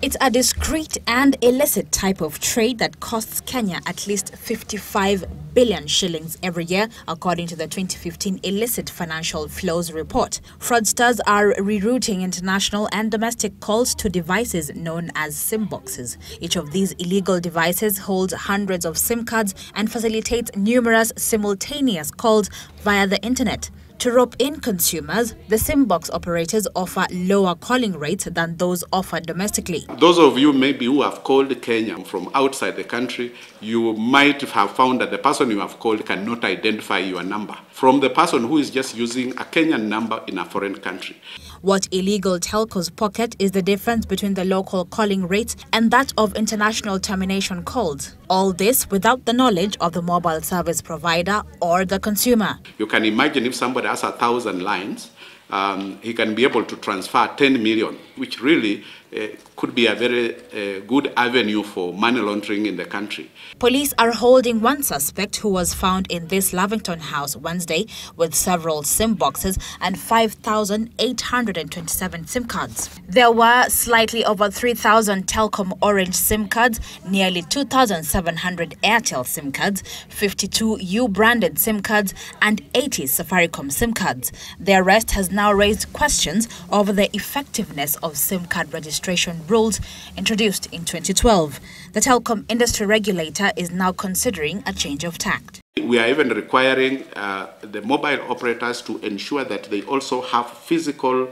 It's a discreet and illicit type of trade that costs Kenya at least 55 billion shillings every year, according to the 2015 Illicit Financial Flows Report. Fraudsters are rerouting international and domestic calls to devices known as SIM boxes. Each of these illegal devices holds hundreds of SIM cards and facilitates numerous simultaneous calls via the internet. To rope in consumers, the SIM box operators offer lower calling rates than those offered domestically. Those of you maybe who have called Kenya from outside the country, you might have found that the person you have called cannot identify your number from the person who is just using a Kenyan number in a foreign country. What illegal telcos pocket is the difference between the local calling rates and that of international termination calls. All this without the knowledge of the mobile service provider or the consumer. You can imagine if somebody has a thousand lines, um, he can be able to transfer 10 million, which really uh, could be a very uh, good avenue for money laundering in the country. Police are holding one suspect who was found in this Lavington house Wednesday with several SIM boxes and 5,827 SIM cards. There were slightly over 3,000 Telkom Orange SIM cards, nearly 2,700 Airtel SIM cards, 52 yu branded SIM cards, and 80 Safaricom SIM cards. The arrest has now raised questions over the effectiveness of SIM card registration rules introduced in 2012. The telecom industry regulator is now considering a change of tact. We are even requiring uh, the mobile operators to ensure that they also have physical uh,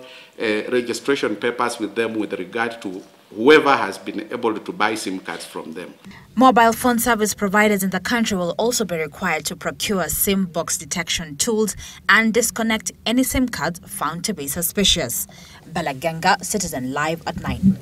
registration papers with them with regard to whoever has been able to buy SIM cards from them. Mobile phone service providers in the country will also be required to procure SIM box detection tools and disconnect any SIM cards found to be suspicious. Bella Genga, Citizen Live at 9.